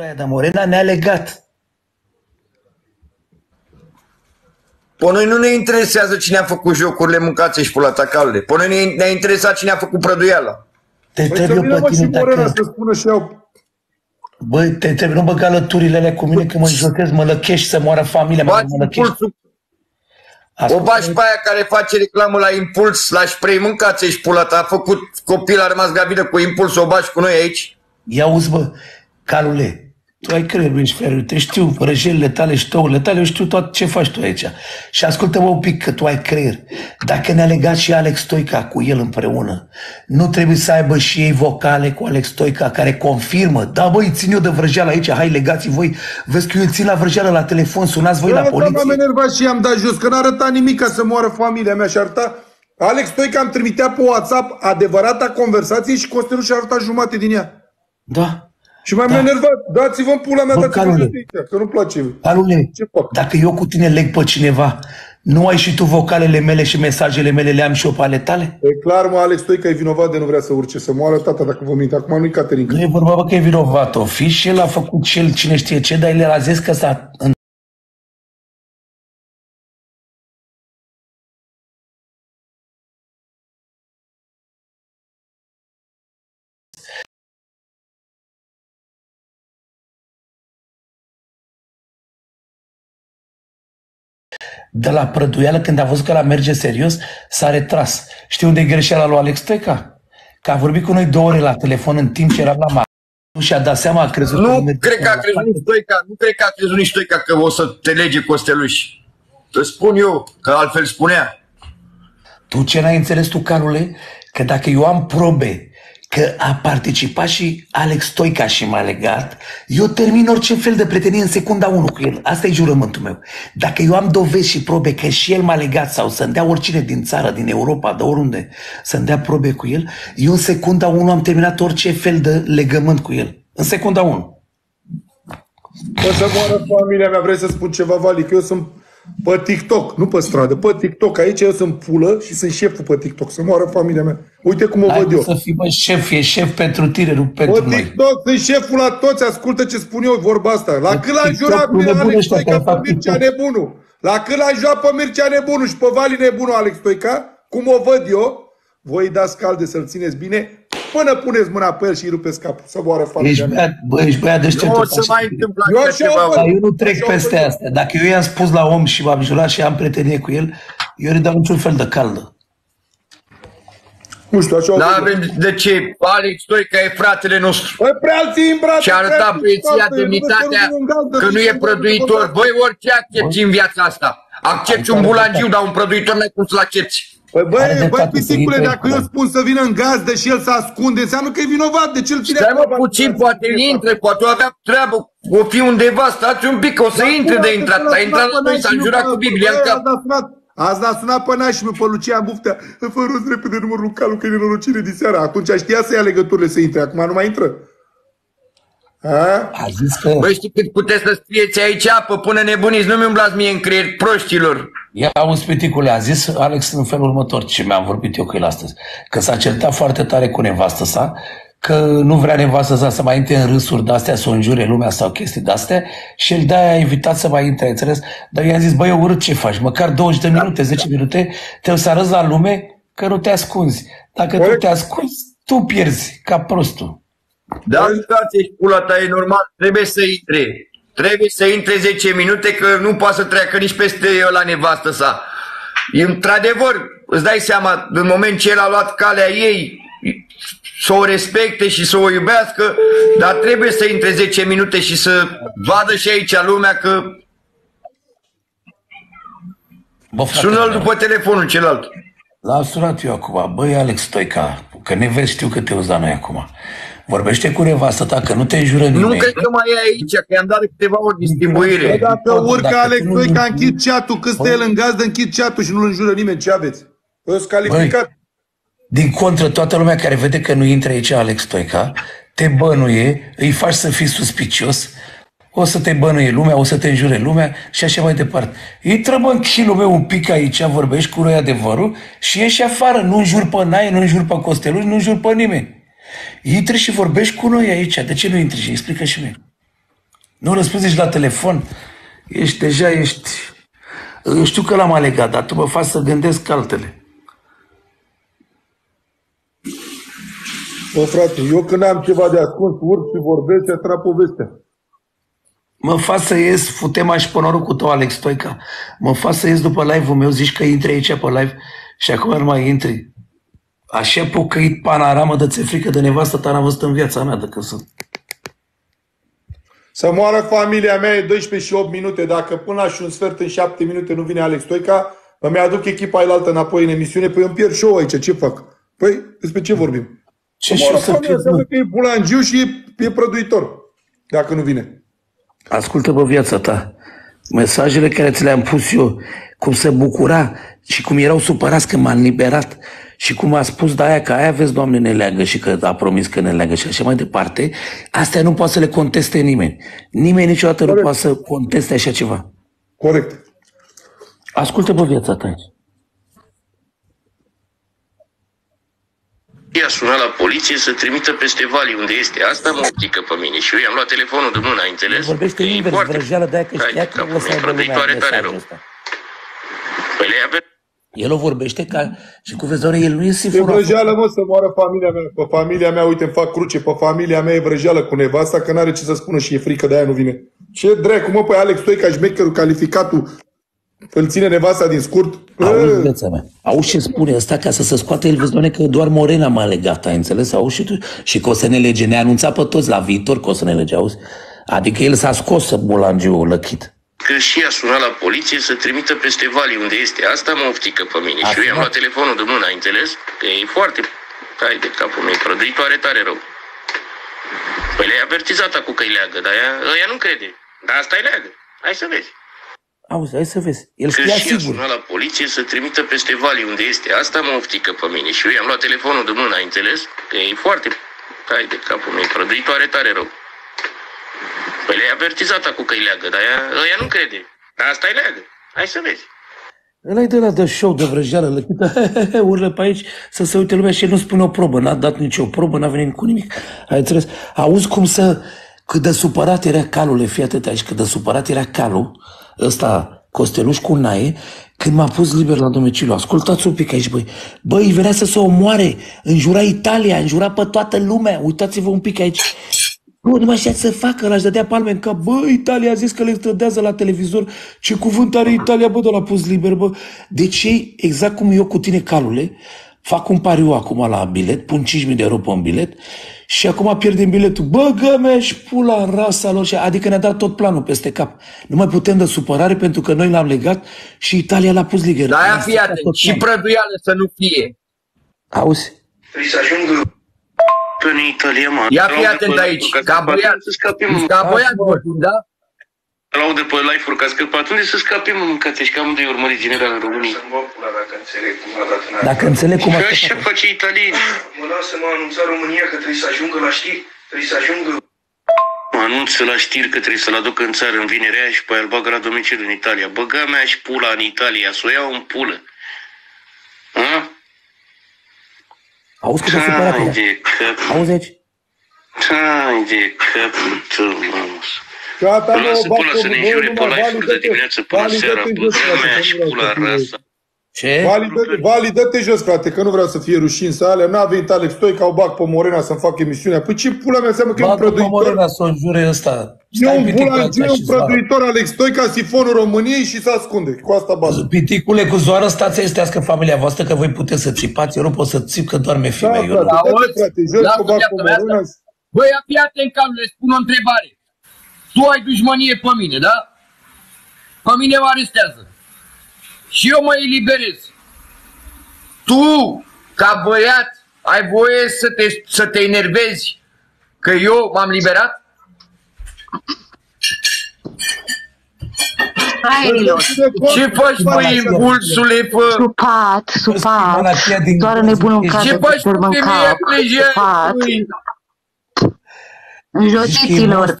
aia, dar Morena ne-a legat. Pe noi nu ne interesează cine a făcut jocurile mâncați și pula ta calde. Pe noi ne- ne-a interesat cine a făcut prăduiala. Te Păi să trebuie vină pe mă și tine Morena dacă... să spună și eu. Băi, te trebuie, nu băga lăturile alea cu mine că mă jotez, mă lăchești să moară familia mea, Bați mă lăchești. impulsul, o Ascultă, bași pe aia care face reclamă la impuls, la spray, mâncați și pula ta, a făcut copil, a rămas gravidă cu impuls, o bași cu noi aici. Ia uzi, bă, calule, tu ai creierul, ești ferul, te știu răjelile tale și tăurile tale, eu știu tot ce faci tu aici. Și ascultă-mă un pic că tu ai creier. Dacă ne-a legat și Alex Stoica cu el împreună, nu trebuie să aibă și ei vocale cu Alex Stoica care confirmă, da băi, țin eu de vrăjeală aici, hai legați voi, vezi că eu îl țin la vrăjeală la telefon, sunați voi la Da, da, m-am poliție. enervat și i-am dat jos, că n-a arătat nimic ca să moară familia mea și arăta... Alex Stoica îmi trimitea pe WhatsApp adevărata conversație și Costel și arăta jumate din ea. Da. Și m-am Da. enervat. Dați-vă în pula mea, Bă, dați-vă Carole. jos de aici, că nu-mi place. Calule, Ce fac? dacă eu cu tine leg pe cineva, nu ai și tu vocalele mele și mesajele mele le am și eu pe ale tale? E clar, mă, Alex Stoica e vinovat de nu vrea să urce, să moară tata dacă vă minte. Acum nu-i Caterin. Nu e vorba bă, că e vinovat o fi și el a făcut și el cine știe ce, dar el a zis că s-a de la prăduială când a văzut că la merge serios, s-a retras. Știi unde e greșeala lui Alex Stoica? Că a vorbit cu noi două ore la telefon în timp ce eram la mare. Nu și-a dat seama, a crezut Nu merge cred că a la crezut panică. nici Stoica, nu cred că a crezut nici Stoica că o să te lege Costeluș. Te spun eu, că altfel spunea. Tu ce n-ai înțeles tu, Carule? Că dacă eu am probe că a participat și Alex Stoica și m-a legat, eu termin orice fel de prietenie în secunda 1 cu el. Asta e jurământul meu. Dacă eu am dovezi și probe că și el m-a legat sau să-mi dea oricine din țară, din Europa, de oriunde, să-mi dea probe cu el, eu în secunda 1 am terminat orice fel de legământ cu el. În secunda 1. O să moară familia mea, vrei să spun ceva, Vali, că eu sunt pe TikTok, nu pe stradă, pe TikTok. Aici eu sunt pulă și sunt șeful pe TikTok, să moară familia mea. Uite cum o Hai văd eu. să fii, bă, șef, e șef pentru tine, nu Pe pentru noi. TikTok sunt șeful la toți, ascultă ce spun eu vorba asta. La Pe cât l-a TikTok jurat nu pe nebuni Alex ăștia Stoica care pe fac Mircea TikTok. Nebunu. La cât l-a jurat pe Mircea Nebunu și pe Vali Nebunu Alex Stoica, cum o văd eu, voi îi dați calde să-l țineți bine, până puneți mâna pe el și îi rupeți capul, să moară familia Ești mea. băiat, bă, ești băiat deștept. Nu o tot să așa. mai întâmplă Eu așa așa o ceva. văd. Dar eu nu trec Așa o peste văd. astea. Dacă eu i-am spus la om și m-am jurat și am prietenie cu el, eu nu dau niciun fel de caldă. Nu știu, așa o Nu văd. avem de ce. Alex Stoica e fratele nostru. Păi prea alții în brațe, Și a arătat prea băieția alții, demnitatea nu vă să nu că nu e vă prăduitor. să- Voi orice accepti în viața asta. Accepti un bulangiu, dar un prăduitor n-ai cum să-l accepti. Păi Are băi, băi, dreptate să pisicule, intre dacă în eu club. spun să vină în gazdă și el să ascunde, înseamnă că e vinovat. De ce îl ține Stai mă acolo? puțin, poate intre, poate o avea treabă, o fi undeva, stați un pic, că o să intre de intrat. A intrat la noi, s-a înjurat cu Biblia în cap. Azi l-a sunat pe nașul meu, pe Lucian Buftea. Fă rost repede numărul calul, că e nenorocire din seara. Atunci știa să ia legăturile să intre, acum nu mai intră. A? A zis că Băi, știi cât puteți să scrieți aici apă până nebuniți, nu mi umblați mie în creier proștilor. Ia un spiticule, a zis Alex în felul următor, ce mi-am vorbit eu cu el astăzi, că s-a certat foarte tare cu nevastă sa, că nu vrea nevastă sa să mai intre în râsuri de-astea, să o înjure lumea sau chestii de-astea și el de-aia a invitat să mai intre, ai înțeles? Dar i-am zis, băi, eu urât ce faci, măcar 20 de minute, 10 minute, trebuie să arăți la lume că nu te ascunzi. Dacă tu Corect. te ascunzi, tu pierzi, ca prostul. Da, uitați și pula ta e normal, trebuie să intre. Trebuie să intre 10 minute că nu poate să treacă nici peste eu la nevastă sa. Într-adevăr, îți dai seama, în moment ce el a luat calea ei, să o respecte și să o iubească, dar trebuie să intre 10 minute și să vadă și aici lumea că Bă, frate, sună-l meu, după telefonul celălalt. L-am sunat eu acum, băi Alex Stoica, că ne vezi, știu că te uzi la noi acum. Vorbește cu nevastă ta, că nu te înjură nimeni. Nu cred că mai e aici, că i-am dat de câteva ori Bă, distribuire. dacă Dacă urcă tu Alex nu- Stoica, închid chat-ul, cât stă el în gazdă, închid chat-ul și nu-l înjură nimeni. Ce aveți? Eu sunt calificat. Din contră, toată lumea care vede că nu intră aici Alex Stoica, te bănuie, îi faci să fii suspicios, o să te bănuie lumea, o să te înjure lumea și așa mai departe. Intră mă în chilul meu un pic aici, vorbești cu noi adevărul și ieși afară. Nu înjur pe Naie, nu înjur pe Costeluș, nu înjur pe nimeni. Intri și vorbești cu noi aici. De ce nu intri și explică și mie? Nu răspunzi ești la telefon. Ești deja, ești... Eu știu că l-am alegat, dar tu mă faci să gândesc altele. Bă, frate, eu când am ceva de ascuns, urc și vorbesc, se atrag povestea. Mă fac să ies, futema și ponorul cu tău, Alex Stoica. Mă fac să ies după live-ul meu, zici că intri aici pe live și acum nu mai intri. Așa pocăit panoramă de ți frică de nevastă ta n-am văzut în viața mea de când sunt. Să moară familia mea e 12 și 8 minute. Dacă până la și un sfert în 7 minute nu vine Alex Stoica, îmi aduc echipa ailaltă înapoi în emisiune. Păi îmi pierd show aici. Ce fac? Păi despre ce vorbim? Ce Să și moară să familia, fie, înseamnă bă? că e bulangiu și e, e prăduitor. Dacă nu vine. Ascultă bă viața ta. Mesajele care ți le-am pus eu, cum se bucura și cum erau supărați că m-am liberat și cum a spus de aia că aia vezi, Doamne, ne leagă și că a promis că ne leagă și așa mai departe, astea nu poate să le conteste nimeni. Nimeni niciodată nu Corect. poate să conteste așa ceva. Corect. Ascultă bă viața ta aici. I-a sunat la poliție să trimită peste Vali unde este. Asta mă optică pe mine și eu i-am luat telefonul de mână, ai înțeles? Vorbește Că e invers, foarte- vrăjeală de aia că Hai, știa că capul o să meu, aibă lumea prădătoare tare mesajul rău. ăsta. Păi le-ai avut El o vorbește ca și cu vezi, doamne, el nu e E sifonat. vrăjeală, mă, să moară familia mea. Pe familia mea, uite, îmi fac cruce. Pe familia mea e vrăjeală cu nevasta, că n-are ce să spună și e frică de aia nu vine. Ce dracu, mă, pe Alex Stoica, șmecherul calificatul, îl ține nevasta din scurt. Auzi, Ă, viața mea. Auzi ce spune ăsta ca să se scoată el, vezi, doamne, că doar Morena m-a legat, ai înțeles? Auzi și tu? Și că o să ne lege, ne anunța pe toți la viitor că o să ne lege, auzi? Adică el s-a scos să bulangiu lăchit. Că și a sunat la poliție să trimită peste Vali unde este. Asta mă optică pe mine A și eu i-am sunat? luat telefonul de mână, ai înțeles? Că e foarte... Hai de capul meu, e prăduitoare tare rău. Păi le-ai avertizat acum că îi leagă, dar ea, ăia nu crede. Dar asta îi leagă. Hai să vezi. Auzi, hai să vezi. El Că știa și a sigur. sunat la poliție să trimită peste Vali unde este. Asta mă optică pe mine și eu i-am luat telefonul de mână, ai înțeles? Că e foarte... Hai de capul meu, e prăduitoare tare rău. Păi le-ai avertizat acum că îi leagă, dar ea, ăia nu crede. Dar asta îi leagă. Hai să vezi. Ăla-i de la de show de vrăjeală lăchită, urlă pe aici să se uite lumea și el nu spune o probă, n-a dat nicio probă, n-a venit cu nimic. Ai înțeles? Auzi cum să, cât de supărat era calul, fii atât aici, cât de supărat era calul, ăsta, Costeluș cu naie, când m-a pus liber la domiciliu. Ascultați un pic aici, băi. Băi, venea să se omoare, înjura Italia, înjura pe toată lumea. Uitați-vă un pic aici. Nu, numai așa să facă, l-aș dădea palme în cap. Bă, Italia a zis că le trădează la televizor. Ce cuvânt are Italia, bă, de la pus liber, bă. Deci ei, exact cum eu cu tine, calule, fac un pariu acum la bilet, pun 5.000 de euro pe un bilet și acum pierdem biletul. Bă, gămea și pula în rasa lor. Și- Adică ne-a dat tot planul peste cap. Nu mai putem de supărare pentru că noi l-am legat și Italia l-a pus liber. Dar aia Ne-a fii stricat atent. tot Și planul. prăduială să nu fie. Auzi? Trebuie să ajungă în Italia, mă. Ia fii Laudă atent pe aici. live-uri, Ca să băiat. Să scapim, mă. Ca băiat vorbim, da? Laudă pe live-uri, că a scăpat. Unde să scapim, mă, mâncați? Ești cam de urmărit general în România. Să-mi bă pula dacă înțeleg cum a dat în Dacă înțeleg cum Și a așa face Italia. Mă lasă mă anunța România că trebuie să ajungă la știri, trebuie să ajungă Mă anunță la știri că trebuie să-l aducă în țară în vinerea și pe aia îl bagă la domiciliu în Italia. Băga mea și pula în Italia, să o iau în pulă. Ha? Auzi cum a supărat Hai ea. de cap. Auzi aici? Hai de capul tău, mamă. Gata, mă, Lasă bag pula să ne pe- înjure bă, pe numai live-uri de Vali, dimineață dă-te- până Vali, seara. dă-te jos, Băga frate, mea că și nu vreau pula să fie- rasa. Ce? Vali, dă, Vali, dă-te jos, frate, că nu vreau să fie rușin să alea. N-a venit Alex Stoica, o bag pe Morena să-mi fac emisiunea. Păi ce pula mea înseamnă că e un Bagă pe prăduitor? Morena să o înjure ăsta. E Stai, un piticule, bulangiu, e așa un și zoară. prăduitor Alex Stoica, sifonul României și se ascunde. Cu asta bază. Piticule, cu zoară stați estească familia voastră că voi puteți să țipați. Eu nu pot să țip că doarme Da, femeia. eu nu. frate, dă-te, Auzi? frate, jos, Lasă că bag pe viața mea Morena. asta. Băi, ia fii atent, calule, spun o întrebare. Tu ai dușmănie pe mine, da? Pe mine mă arestează. Și eu mă eliberez. Tu, ca băiat, ai voie să te, să te enervezi că eu m-am liberat? Fraierilor, Ce faci, băi, impulsule, fă? supat, supat, Malachia din- doar nebunul în Ce care faci, să dormă în femeia cap, plejeai, supat, băi? jotiților,